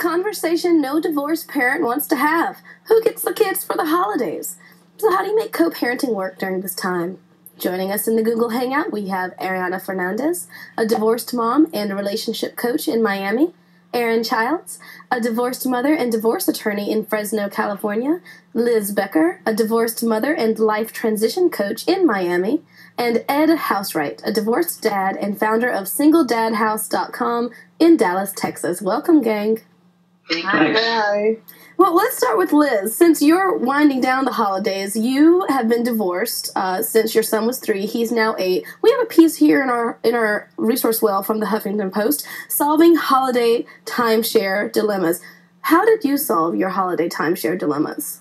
conversation no divorced parent wants to have. Who gets the kids for the holidays? So, how do you make co parenting work during this time? Joining us in the Google Hangout, we have Ariana Fernandez, a divorced mom and relationship coach in Miami, Erin Childs, a divorced mother and divorce attorney in Fresno, California, Liz Becker, a divorced mother and life transition coach in Miami, and Ed Housewright, a divorced dad and founder of SingleDadHouse.com in Dallas, Texas. Welcome, gang. Thanks. Hi. Well, let's start with Liz. Since you're winding down the holidays, you have been divorced uh, since your son was three. He's now eight. We have a piece here in our in our resource well from the Huffington Post, solving holiday timeshare dilemmas. How did you solve your holiday timeshare dilemmas?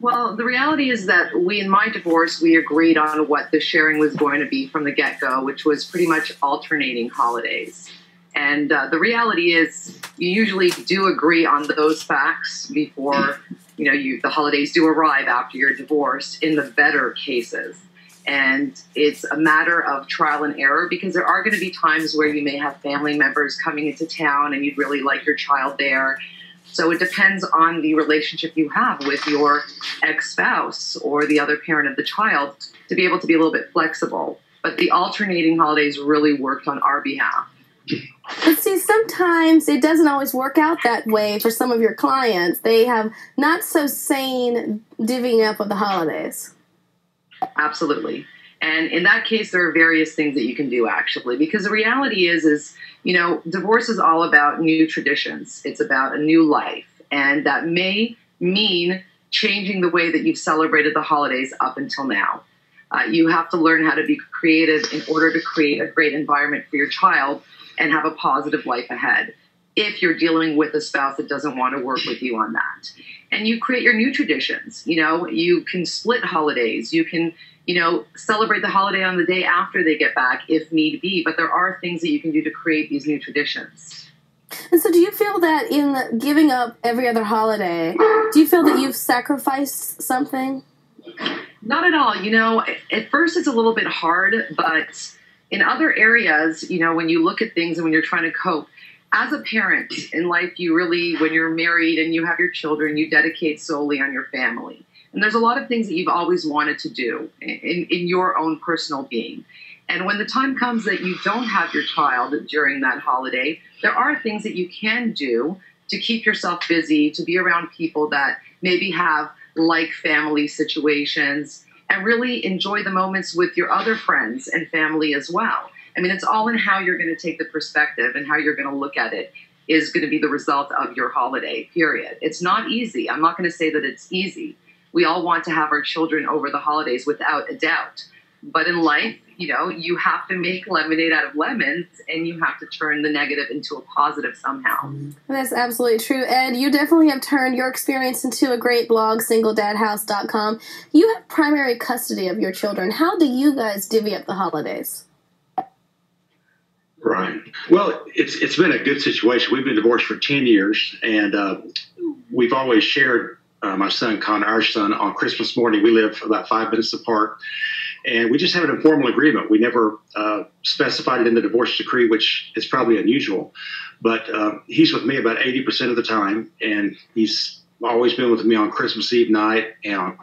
Well, the reality is that we, in my divorce, we agreed on what the sharing was going to be from the get go, which was pretty much alternating holidays. And uh, the reality is, you usually do agree on those facts before you know you, the holidays do arrive after your divorce. In the better cases, and it's a matter of trial and error because there are going to be times where you may have family members coming into town and you'd really like your child there. So it depends on the relationship you have with your ex spouse or the other parent of the child to be able to be a little bit flexible. But the alternating holidays really worked on our behalf. But see, sometimes it doesn't always work out that way for some of your clients. They have not so sane divvying up of the holidays. Absolutely. And in that case, there are various things that you can do actually, because the reality is, is, you know, divorce is all about new traditions. It's about a new life. And that may mean changing the way that you've celebrated the holidays up until now. Uh, you have to learn how to be creative in order to create a great environment for your child and have a positive life ahead if you're dealing with a spouse that doesn't want to work with you on that. And you create your new traditions. You know, you can split holidays. You can, you know, celebrate the holiday on the day after they get back if need be. But there are things that you can do to create these new traditions. And so, do you feel that in giving up every other holiday, do you feel that you've sacrificed something? Not at all. You know, at first it's a little bit hard, but in other areas, you know, when you look at things and when you're trying to cope, as a parent in life, you really, when you're married and you have your children, you dedicate solely on your family. And there's a lot of things that you've always wanted to do in, in your own personal being. And when the time comes that you don't have your child during that holiday, there are things that you can do to keep yourself busy, to be around people that maybe have like family situations and really enjoy the moments with your other friends and family as well. I mean, it's all in how you're going to take the perspective and how you're going to look at it is going to be the result of your holiday, period. It's not easy. I'm not going to say that it's easy. We all want to have our children over the holidays without a doubt. But in life, you know, you have to make lemonade out of lemons and you have to turn the negative into a positive somehow. That's absolutely true. Ed, you definitely have turned your experience into a great blog, singledadhouse.com. You have primary custody of your children. How do you guys divvy up the holidays? Right. Well, it's it's been a good situation. We've been divorced for ten years, and uh, we've always shared uh, my son Connor, our son, on Christmas morning. We live about five minutes apart, and we just have an informal agreement. We never uh, specified it in the divorce decree, which is probably unusual. But uh, he's with me about 80% of the time, and he's always been with me on Christmas Eve night and on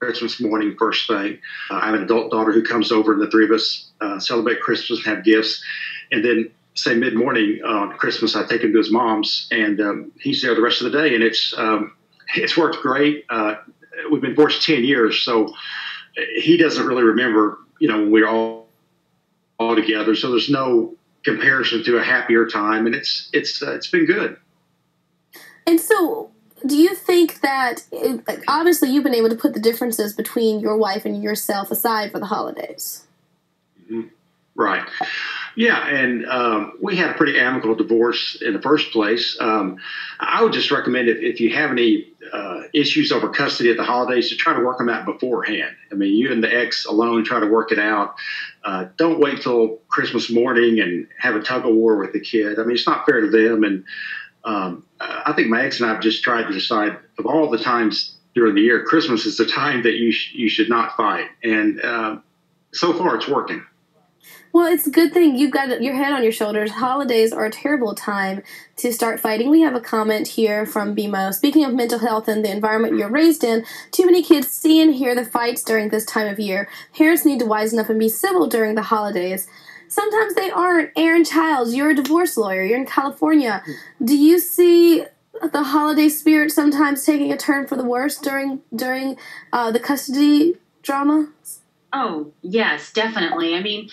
Christmas morning, first thing. Uh, I have an adult daughter who comes over, and the three of us uh, celebrate Christmas and have gifts. And then, say mid morning on Christmas, I take him to his mom's, and um, he's there the rest of the day, and it's um, it's worked great. Uh, divorced 10 years, so he doesn't really remember, you know, when we were all, all together. So there's no comparison to a happier time, and it's it's uh, it's been good. And so, do you think that it, like, obviously you've been able to put the differences between your wife and yourself aside for the holidays? Mm-hmm. Right. Yeah, and um, we had a pretty amicable divorce in the first place. Um, I would just recommend if, if you have any uh, issues over custody at the holidays to try to work them out beforehand. I mean, you and the ex alone try to work it out. Uh, don't wait till Christmas morning and have a tug of war with the kid. I mean, it's not fair to them. And um, I think my ex and I have just tried to decide of all the times during the year, Christmas is the time that you sh- you should not fight. And uh, so far, it's working. Well, it's a good thing you've got your head on your shoulders. Holidays are a terrible time to start fighting. We have a comment here from BMO. Speaking of mental health and the environment you're raised in, too many kids see and hear the fights during this time of year. Parents need to wisen up and be civil during the holidays. Sometimes they aren't. Erin Childs, you're a divorce lawyer. You're in California. Do you see the holiday spirit sometimes taking a turn for the worse during during uh, the custody drama? Oh yes, definitely. I mean,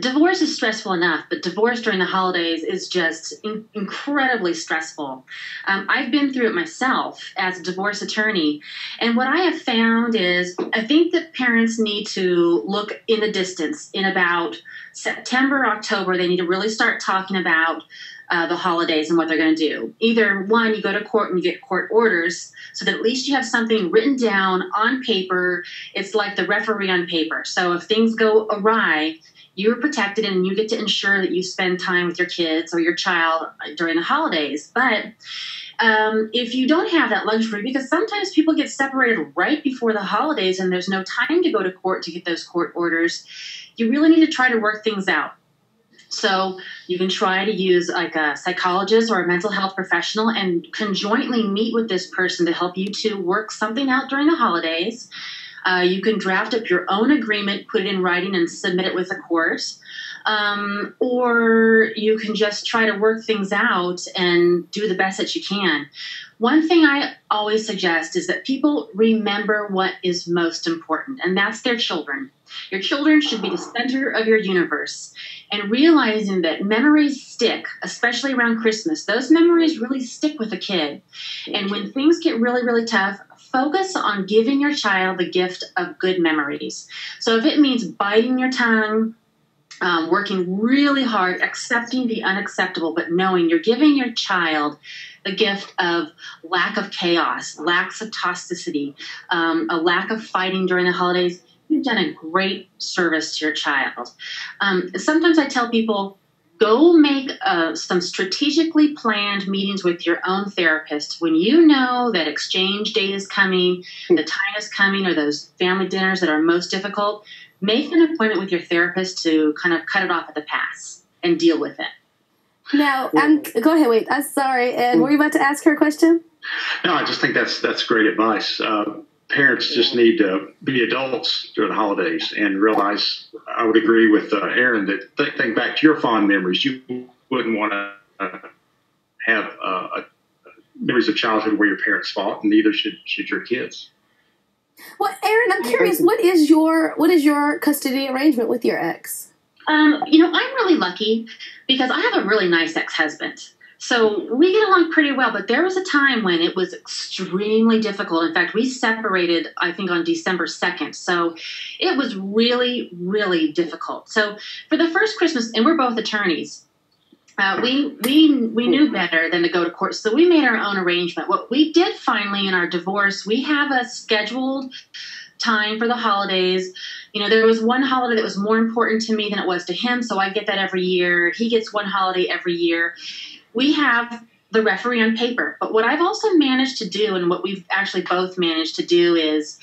divorce is stressful enough, but divorce during the holidays is just in- incredibly stressful. Um, I've been through it myself as a divorce attorney, and what I have found is I think that parents need to look in the distance. In about September, October, they need to really start talking about. Uh, the holidays and what they're going to do. Either one, you go to court and you get court orders so that at least you have something written down on paper. It's like the referee on paper. So if things go awry, you're protected and you get to ensure that you spend time with your kids or your child during the holidays. But um, if you don't have that luxury, because sometimes people get separated right before the holidays and there's no time to go to court to get those court orders, you really need to try to work things out. So you can try to use like a psychologist or a mental health professional and conjointly meet with this person to help you to work something out during the holidays. Uh, you can draft up your own agreement, put it in writing, and submit it with the court. Um, or you can just try to work things out and do the best that you can. One thing I always suggest is that people remember what is most important, and that's their children. Your children should be the center of your universe. And realizing that memories stick, especially around Christmas, those memories really stick with a kid. And when things get really, really tough, focus on giving your child the gift of good memories. So if it means biting your tongue, um, working really hard, accepting the unacceptable, but knowing you're giving your child the gift of lack of chaos, lacks of toxicity, um, a lack of fighting during the holidays, you've done a great service to your child. Um, sometimes I tell people, go make uh, some strategically planned meetings with your own therapist when you know that exchange date is coming, the time is coming, or those family dinners that are most difficult. Make an appointment with your therapist to kind of cut it off at the pass and deal with it. Now, I'm, go ahead. Wait, I'm sorry. And were you about to ask her a question? No, I just think that's that's great advice. Uh, parents just need to be adults during the holidays and realize. I would agree with uh, Erin that th- think back to your fond memories. You wouldn't want to uh, have uh, memories of childhood where your parents fought, and neither should should your kids. Well, Erin, I'm curious. What is your what is your custody arrangement with your ex? Um, you know, I'm really lucky because I have a really nice ex husband. So we get along pretty well, but there was a time when it was extremely difficult. In fact, we separated, I think, on December 2nd. So it was really, really difficult. So for the first Christmas, and we're both attorneys, uh, we we we knew better than to go to court, so we made our own arrangement. What we did finally in our divorce, we have a scheduled time for the holidays. You know, there was one holiday that was more important to me than it was to him, so I get that every year. He gets one holiday every year. We have the referee on paper, but what I've also managed to do, and what we've actually both managed to do, is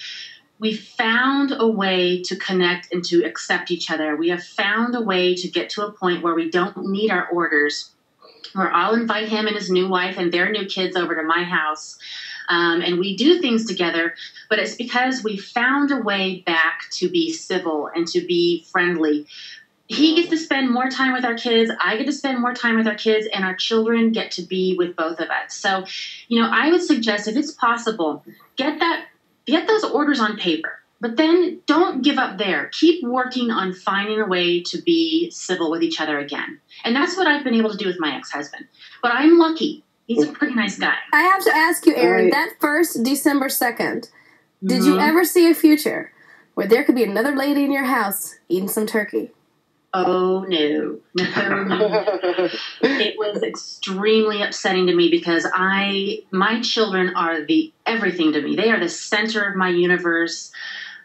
we found a way to connect and to accept each other. We have found a way to get to a point where we don't need our orders, where I'll invite him and his new wife and their new kids over to my house. Um, and we do things together, but it's because we found a way back to be civil and to be friendly. He gets to spend more time with our kids. I get to spend more time with our kids, and our children get to be with both of us. So, you know, I would suggest if it's possible, get that get those orders on paper. But then don't give up there. Keep working on finding a way to be civil with each other again. And that's what I've been able to do with my ex husband. But I'm lucky. He's a pretty nice guy. I have to ask you, Erin, right. that first December 2nd, did mm-hmm. you ever see a future where there could be another lady in your house eating some turkey? Oh no, it was extremely upsetting to me because I, my children are the everything to me. They are the center of my universe.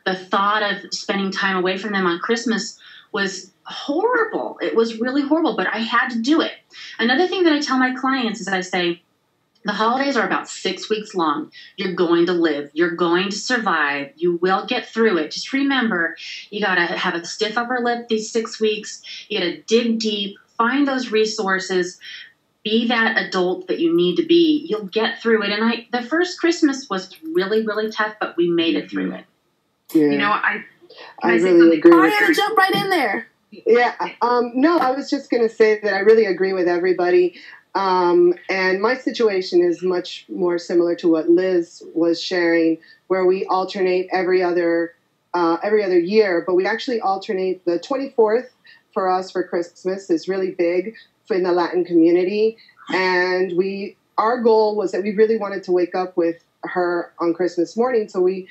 The thought of spending time away from them on Christmas was horrible. It was really horrible, but I had to do it. Another thing that I tell my clients is I say, The holidays are about six weeks long. You're going to live. You're going to survive. You will get through it. Just remember, you got to have a stiff upper lip these six weeks. You got to dig deep, find those resources, be that adult that you need to be. You'll get through it. And I, the first Christmas was really, really tough, but we made it through it. Yeah. You know, I, I, I really agree. I had to jump right in there. Yeah. Um, no, I was just going to say that I really agree with everybody. Um, and my situation is much more similar to what Liz was sharing, where we alternate every other uh, every other year, but we actually alternate the 24th for us for Christmas is really big in the Latin community, and we our goal was that we really wanted to wake up with her on Christmas morning, so we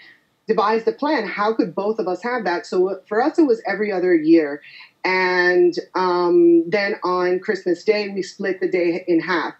devised a plan. How could both of us have that? So for us, it was every other year, and um, then on Christmas Day, we split the day in half.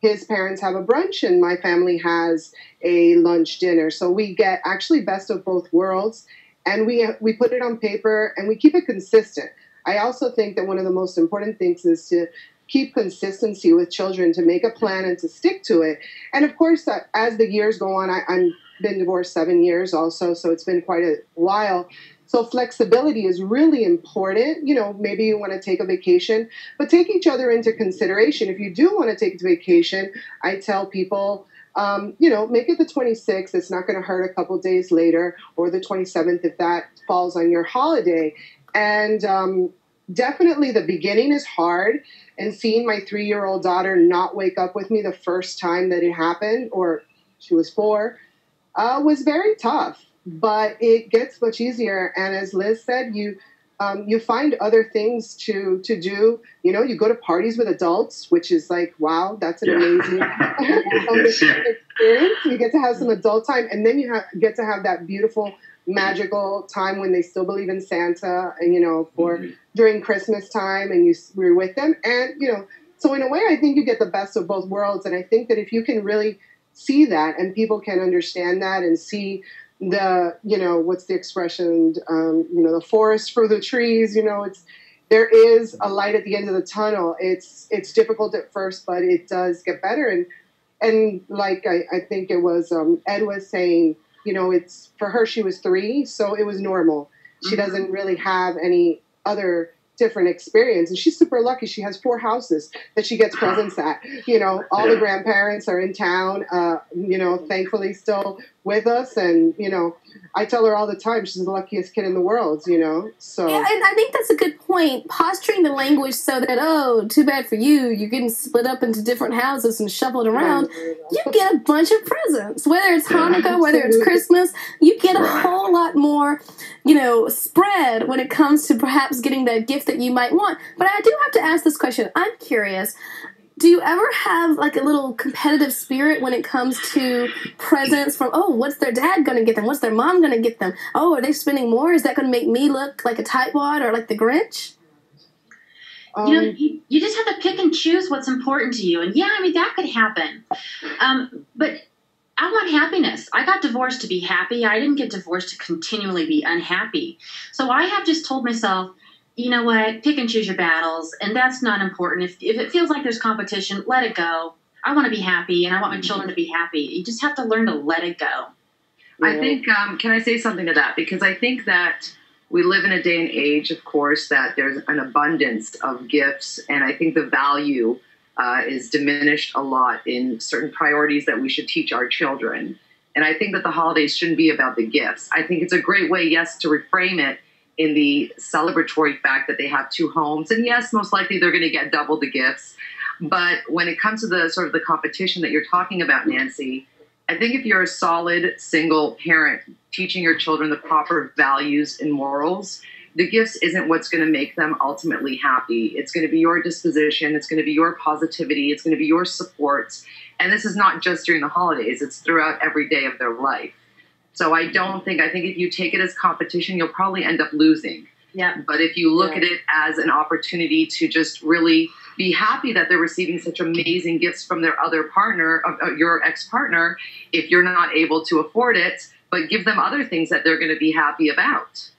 His parents have a brunch, and my family has a lunch dinner. So we get actually best of both worlds, and we we put it on paper and we keep it consistent. I also think that one of the most important things is to keep consistency with children, to make a plan and to stick to it. And of course, uh, as the years go on, I, I've been divorced seven years also, so it's been quite a while. So flexibility is really important. You know, maybe you want to take a vacation, but take each other into consideration. If you do want to take a vacation, I tell people, um, you know, make it the 26th. It's not going to hurt a couple days later, or the 27th if that falls on your holiday. And um, definitely the beginning is hard. And seeing my three year old daughter not wake up with me the first time that it happened, or she was four, uh, was very tough but it gets much easier. And as Liz said, you um, you find other things to to do. You know, you go to parties with adults, which is like, wow, that's an yeah. amazing yes, yeah. experience. You get to have some adult time, and then you get to have that beautiful, magical time when they still believe in Santa, and you know, for mm-hmm. during Christmas time, and you we're with them, and you know, so in a way, I think you get the best of both worlds. And I think that if you can really see that, and people can understand that, and see the you know what's the expression um, you know the forest for the trees you know it's there is a light at the end of the tunnel it's it's difficult at first but it does get better and and like i, I think it was um, ed was saying you know it's for her she was three so it was normal she mm-hmm. doesn't really have any other different experience. And she's super lucky. She has four houses that she gets presents at. You know, all yeah. the grandparents are in town, uh, you know, thankfully still with us. And, you know, I tell her all the time she's the luckiest kid in the world, you know. So Yeah, and I think that's a good point. Posturing the language so that, oh, too bad for you, you're getting split up into different houses and shuffled around. You get a bunch of presents. Whether it's Hanukkah, whether it's Christmas, you get a whole lot more, you know, spread when it comes to perhaps getting that gift that you might want. But I do have to ask this question. I'm curious do you ever have like a little competitive spirit when it comes to presents from oh what's their dad gonna get them what's their mom gonna get them oh are they spending more is that gonna make me look like a tightwad or like the grinch um, you know you, you, just have to pick and choose what's important to you and yeah i mean that could happen um, but I want happiness. I got divorced to be happy. I didn't get divorced to continually be unhappy. So I have just told myself, you know what, pick and choose your battles, and that's not important. If, if it feels like there's competition, let it go. I want to be happy, and I want my children to be happy. You just have to learn to let it go. I think, um, can I say something to that? Because I think that we live in a day and age, of course, that there's an abundance of gifts, and I think the value uh, is diminished a lot in certain priorities that we should teach our children. And I think that the holidays shouldn't be about the gifts. I think it's a great way, yes, to reframe it in the celebratory fact that they have two homes. And yes, most likely they're going to get double the gifts. But when it comes to the sort of the competition that you're talking about, Nancy, I think if you're a solid single parent teaching your children the proper values and morals, the gifts isn't what's going to make them ultimately happy. It's going to be your disposition, it's going to be your positivity, it's going to be your support. And this is not just during the holidays, it's throughout every day of their life. So I don't think, I think if you take it as competition, you'll probably end up losing. Yeah. But if you look yeah. at it as an opportunity to just really be happy that they're receiving such amazing gifts from their other partner, uh, your ex partner, if you're not able to afford it, but give them other things that they're going to be happy about.